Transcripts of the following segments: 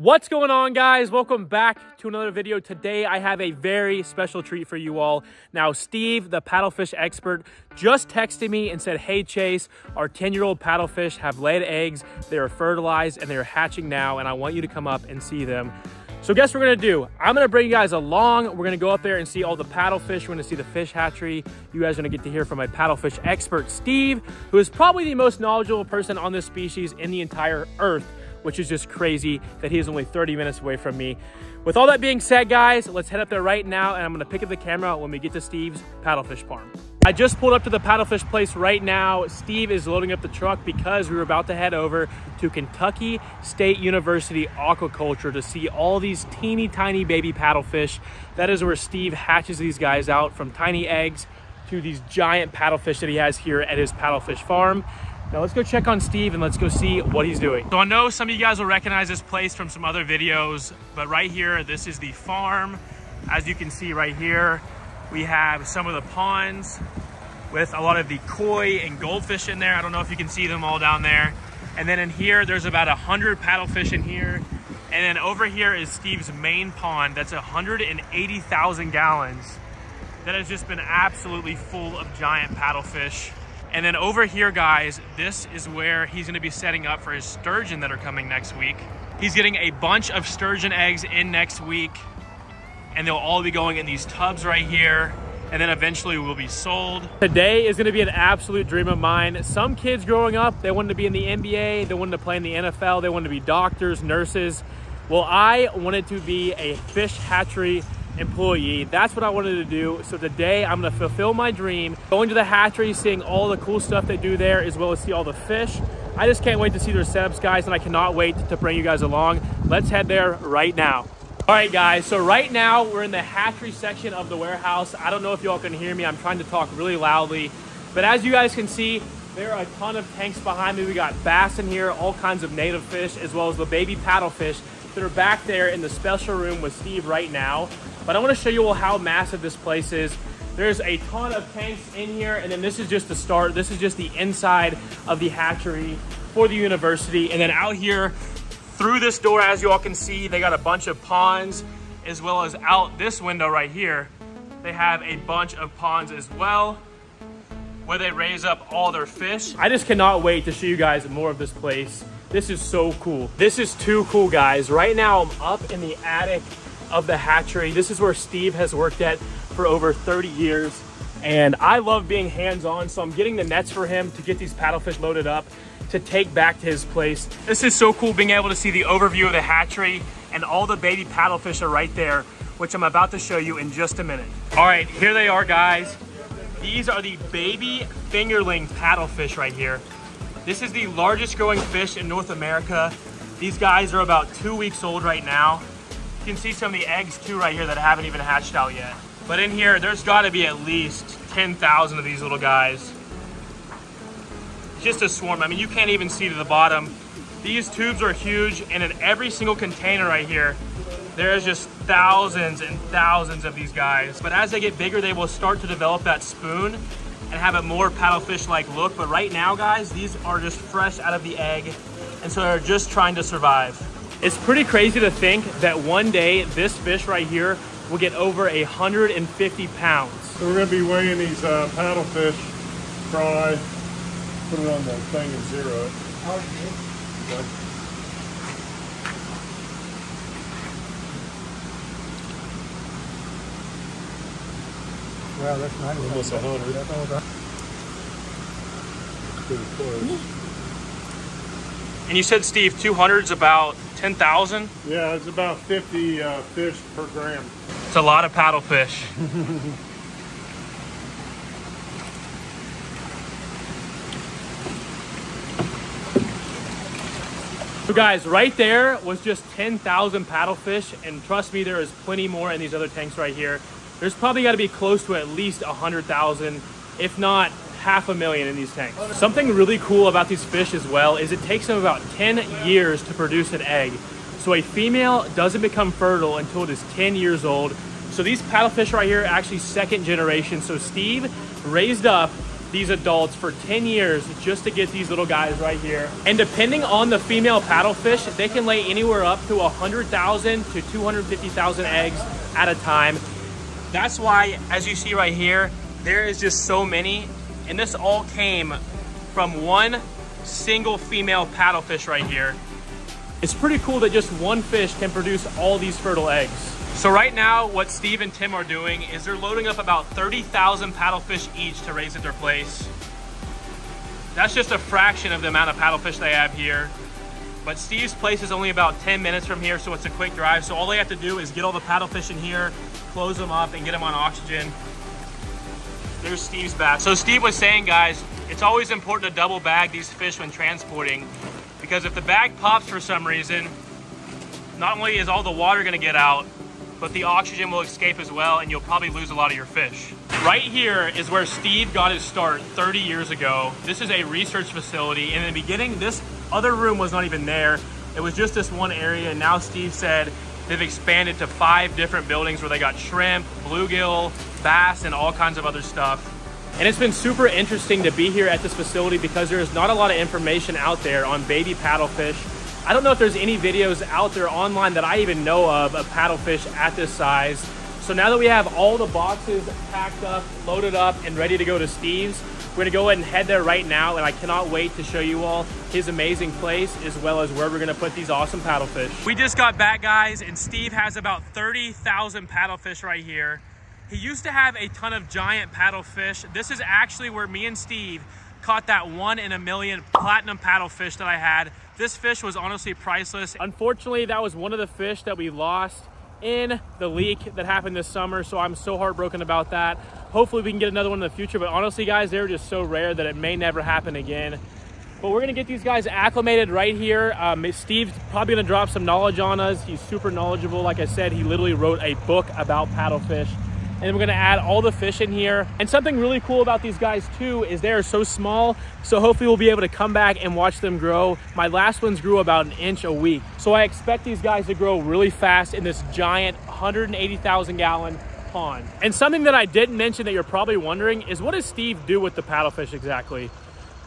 What's going on guys? Welcome back to another video. Today I have a very special treat for you all. Now Steve, the paddlefish expert, just texted me and said, hey Chase, our 10 year old paddlefish have laid eggs, they are fertilized and they're hatching now and I want you to come up and see them. So guess what we're gonna do? I'm gonna bring you guys along. We're gonna go up there and see all the paddlefish. We're gonna see the fish hatchery. You guys are gonna get to hear from my paddlefish expert, Steve, who is probably the most knowledgeable person on this species in the entire earth which is just crazy that he is only 30 minutes away from me. With all that being said, guys, let's head up there right now and I'm gonna pick up the camera when we get to Steve's paddlefish farm. I just pulled up to the paddlefish place right now. Steve is loading up the truck because we were about to head over to Kentucky State University Aquaculture to see all these teeny tiny baby paddlefish. That is where Steve hatches these guys out from tiny eggs to these giant paddlefish that he has here at his paddlefish farm. Now let's go check on Steve and let's go see what he's doing. So I know some of you guys will recognize this place from some other videos, but right here, this is the farm. As you can see right here, we have some of the ponds with a lot of the koi and goldfish in there. I don't know if you can see them all down there. And then in here, there's about a 100 paddlefish in here. And then over here is Steve's main pond. That's 180,000 gallons. That has just been absolutely full of giant paddlefish. And then over here, guys, this is where he's gonna be setting up for his sturgeon that are coming next week. He's getting a bunch of sturgeon eggs in next week, and they'll all be going in these tubs right here, and then eventually will be sold. Today is gonna be an absolute dream of mine. Some kids growing up, they wanted to be in the NBA, they wanted to play in the NFL, they wanted to be doctors, nurses. Well, I wanted to be a fish hatchery employee. That's what I wanted to do. So today I'm gonna fulfill my dream, going to the hatchery, seeing all the cool stuff they do there, as well as see all the fish. I just can't wait to see their setups, guys, and I cannot wait to bring you guys along. Let's head there right now. All right, guys, so right now we're in the hatchery section of the warehouse. I don't know if y'all can hear me. I'm trying to talk really loudly, but as you guys can see, there are a ton of tanks behind me. We got bass in here, all kinds of native fish, as well as the baby paddlefish that are back there in the special room with Steve right now. But I want to show you all how massive this place is. There's a ton of tanks in here, and then this is just the start. This is just the inside of the hatchery for the university. And then out here, through this door, as you all can see, they got a bunch of ponds, as well as out this window right here, they have a bunch of ponds as well, where they raise up all their fish. I just cannot wait to show you guys more of this place. This is so cool. This is too cool, guys. Right now, I'm up in the attic of the hatchery. This is where Steve has worked at for over 30 years. And I love being hands-on, so I'm getting the nets for him to get these paddlefish loaded up to take back to his place. This is so cool being able to see the overview of the hatchery and all the baby paddlefish are right there, which I'm about to show you in just a minute. All right, here they are, guys. These are the baby fingerling paddlefish right here. This is the largest growing fish in North America. These guys are about two weeks old right now. You can see some of the eggs too right here that haven't even hatched out yet. But in here, there's gotta be at least 10,000 of these little guys. Just a swarm. I mean, you can't even see to the bottom. These tubes are huge, and in every single container right here, there's just thousands and thousands of these guys. But as they get bigger, they will start to develop that spoon and have a more paddlefish-like look. But right now, guys, these are just fresh out of the egg, and so they're just trying to survive. It's pretty crazy to think that one day this fish right here will get over 150 pounds. So we're gonna be weighing these uh, paddlefish, fry, put it on the thing and zero it. Okay. Wow, that's nice. Almost a hundred. Pretty close. And you said, Steve, 200 is about 10,000? Yeah, it's about 50 uh, fish per gram. It's a lot of paddlefish. so guys, right there was just 10,000 paddlefish, and trust me, there is plenty more in these other tanks right here. There's probably gotta be close to at least 100,000, if not half a million in these tanks. Something really cool about these fish as well is it takes them about 10 years to produce an egg. So a female doesn't become fertile until it is 10 years old. So these paddlefish right here are actually second generation. So Steve raised up these adults for 10 years just to get these little guys right here. And depending on the female paddlefish, they can lay anywhere up to 100,000 to 250,000 eggs at a time. That's why, as you see right here, there is just so many. And this all came from one single female paddlefish right here. It's pretty cool that just one fish can produce all these fertile eggs. So right now, what Steve and Tim are doing is they're loading up about 30,000 paddlefish each to raise at their place. That's just a fraction of the amount of paddlefish they have here. But Steve's place is only about 10 minutes from here, so it's a quick drive. So all they have to do is get all the paddlefish in here, close them up, and get them on oxygen. There's Steve's bath. So Steve was saying, guys, it's always important to double bag these fish when transporting because if the bag pops for some reason, not only is all the water gonna get out, but the oxygen will escape as well and you'll probably lose a lot of your fish. Right here is where Steve got his start 30 years ago. This is a research facility. In the beginning, this other room was not even there. It was just this one area. And now Steve said they've expanded to five different buildings where they got shrimp, bluegill, bass, and all kinds of other stuff. And it's been super interesting to be here at this facility because there's not a lot of information out there on baby paddlefish. I don't know if there's any videos out there online that I even know of of paddlefish at this size. So now that we have all the boxes packed up, loaded up, and ready to go to Steve's, we're gonna go ahead and head there right now, and I cannot wait to show you all his amazing place as well as where we're gonna put these awesome paddlefish. We just got back, guys, and Steve has about 30,000 paddlefish right here. He used to have a ton of giant paddlefish. This is actually where me and Steve caught that one in a million platinum paddlefish that I had. This fish was honestly priceless. Unfortunately, that was one of the fish that we lost in the leak that happened this summer. So I'm so heartbroken about that. Hopefully we can get another one in the future. But honestly, guys, they're just so rare that it may never happen again. But we're gonna get these guys acclimated right here. Um, Steve's probably gonna drop some knowledge on us. He's super knowledgeable. Like I said, he literally wrote a book about paddlefish and we're gonna add all the fish in here. And something really cool about these guys too is they are so small, so hopefully we'll be able to come back and watch them grow. My last ones grew about an inch a week. So I expect these guys to grow really fast in this giant 180,000 gallon pond. And something that I didn't mention that you're probably wondering is what does Steve do with the paddlefish exactly?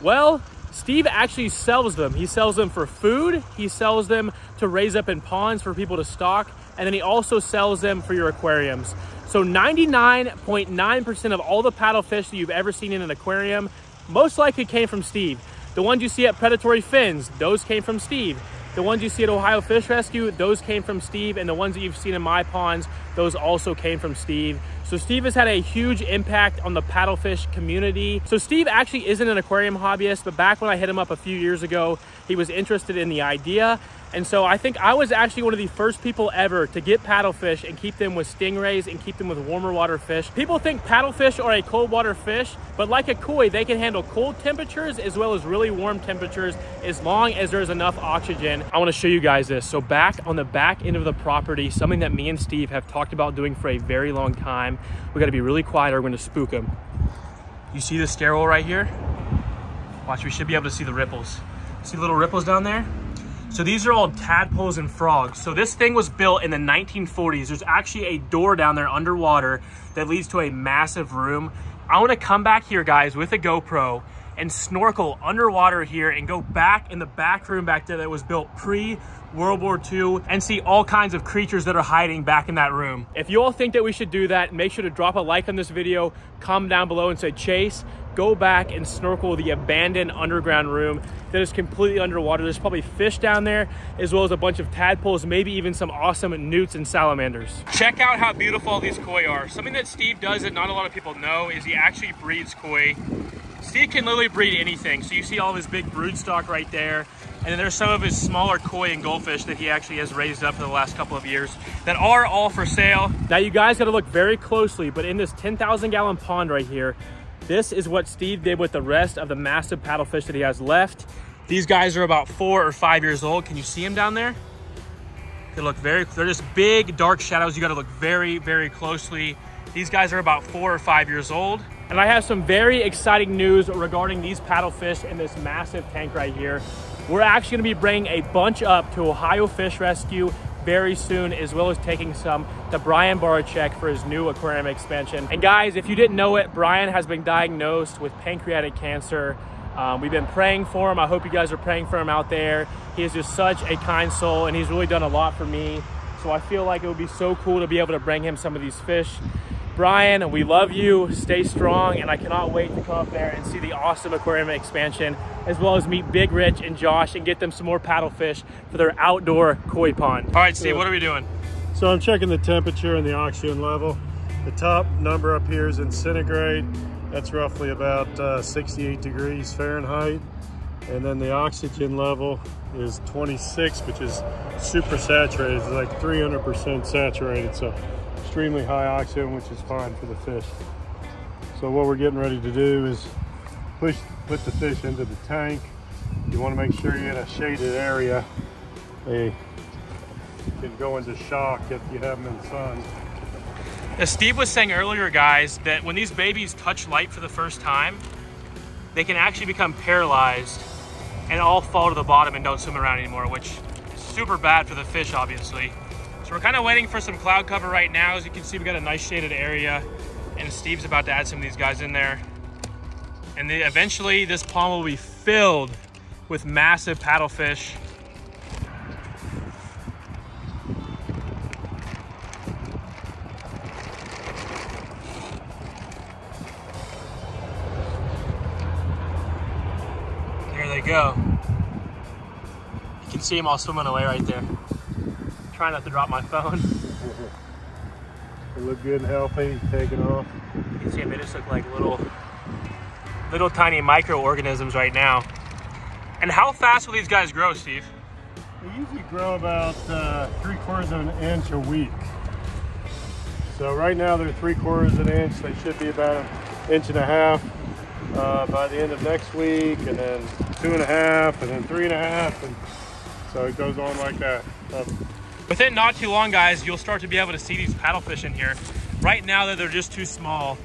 Well, Steve actually sells them. He sells them for food, he sells them to raise up in ponds for people to stock, and then he also sells them for your aquariums. So 99.9% of all the paddlefish that you've ever seen in an aquarium most likely came from Steve. The ones you see at Predatory Fins, those came from Steve. The ones you see at Ohio Fish Rescue, those came from Steve. And the ones that you've seen in my ponds, those also came from Steve. So Steve has had a huge impact on the paddlefish community. So Steve actually isn't an aquarium hobbyist, but back when I hit him up a few years ago, he was interested in the idea and so I think I was actually one of the first people ever to get paddlefish and keep them with stingrays and keep them with warmer water fish. People think paddlefish are a cold water fish, but like a koi, they can handle cold temperatures as well as really warm temperatures as long as there's enough oxygen. I wanna show you guys this. So back on the back end of the property, something that me and Steve have talked about doing for a very long time. We gotta be really quiet or we're gonna spook them. You see the stairwell right here? Watch, we should be able to see the ripples. See little ripples down there? So these are all tadpoles and frogs. So this thing was built in the 1940s. There's actually a door down there underwater that leads to a massive room. I wanna come back here, guys, with a GoPro and snorkel underwater here and go back in the back room back there that was built pre World War II and see all kinds of creatures that are hiding back in that room. If you all think that we should do that, make sure to drop a like on this video, comment down below and say, Chase, go back and snorkel the abandoned underground room that is completely underwater. There's probably fish down there, as well as a bunch of tadpoles, maybe even some awesome newts and salamanders. Check out how beautiful these koi are. Something that Steve does that not a lot of people know is he actually breeds koi. Steve can literally breed anything. So you see all of his big brood stock right there. And then there's some of his smaller koi and goldfish that he actually has raised up for the last couple of years that are all for sale. Now you guys gotta look very closely, but in this 10,000 gallon pond right here, this is what Steve did with the rest of the massive paddlefish that he has left. These guys are about four or five years old. Can you see them down there? They look very, they're just big, dark shadows. You gotta look very, very closely. These guys are about four or five years old. And I have some very exciting news regarding these paddlefish in this massive tank right here. We're actually gonna be bringing a bunch up to Ohio Fish Rescue very soon, as well as taking some to Brian Barczyk for his new aquarium expansion. And guys, if you didn't know it, Brian has been diagnosed with pancreatic cancer. Um, we've been praying for him. I hope you guys are praying for him out there. He is just such a kind soul and he's really done a lot for me. So I feel like it would be so cool to be able to bring him some of these fish. Brian, we love you, stay strong, and I cannot wait to come up there and see the awesome aquarium expansion, as well as meet Big Rich and Josh and get them some more paddlefish for their outdoor koi pond. All right, Steve, what are we doing? So I'm checking the temperature and the oxygen level. The top number up here is in centigrade. That's roughly about uh, 68 degrees Fahrenheit. And then the oxygen level is 26, which is super saturated. It's like 300% saturated. So extremely high oxygen, which is fine for the fish. So what we're getting ready to do is push, put the fish into the tank. You want to make sure you're in a shaded area. They can go into shock if you have them in the sun. As Steve was saying earlier, guys, that when these babies touch light for the first time, they can actually become paralyzed and all fall to the bottom and don't swim around anymore, which is super bad for the fish, obviously. We're kind of waiting for some cloud cover right now. As you can see, we got a nice shaded area and Steve's about to add some of these guys in there. And then eventually this pond will be filled with massive paddlefish There they go. You can see them all swimming away right there. Trying not to drop my phone. they look good and healthy, taking off. You can see them, they just look like little, little tiny microorganisms right now. And how fast will these guys grow, Steve? They usually grow about uh, three quarters of an inch a week. So right now they're three quarters of an inch. They should be about an inch and a half uh, by the end of next week, and then two and a half, and then three and a half, and so it goes on like that. Um, Within not too long, guys, you'll start to be able to see these paddlefish in here. Right now, they're just too small.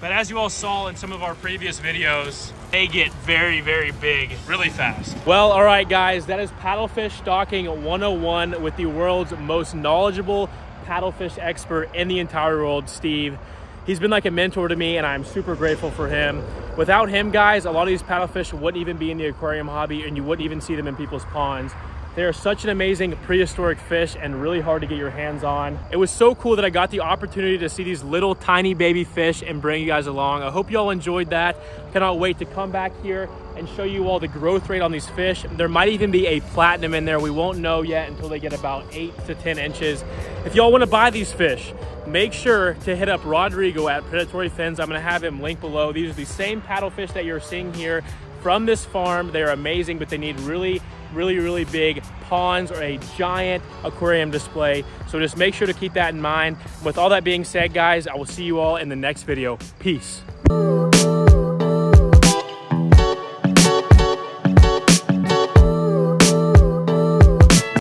But as you all saw in some of our previous videos, they get very, very big really fast. Well, all right, guys, that is paddlefish stocking 101 with the world's most knowledgeable paddlefish expert in the entire world, Steve he's been like a mentor to me and I'm super grateful for him. Without him, guys, a lot of these paddlefish wouldn't even be in the aquarium hobby and you wouldn't even see them in people's ponds. They are such an amazing prehistoric fish and really hard to get your hands on. It was so cool that I got the opportunity to see these little tiny baby fish and bring you guys along. I hope you all enjoyed that. Cannot wait to come back here and show you all the growth rate on these fish. There might even be a platinum in there. We won't know yet until they get about eight to 10 inches. If y'all wanna buy these fish, make sure to hit up Rodrigo at Predatory Fins. I'm gonna have him link below. These are the same paddlefish that you're seeing here from this farm. They're amazing, but they need really, really, really big ponds or a giant aquarium display. So just make sure to keep that in mind. With all that being said, guys, I will see you all in the next video. Peace.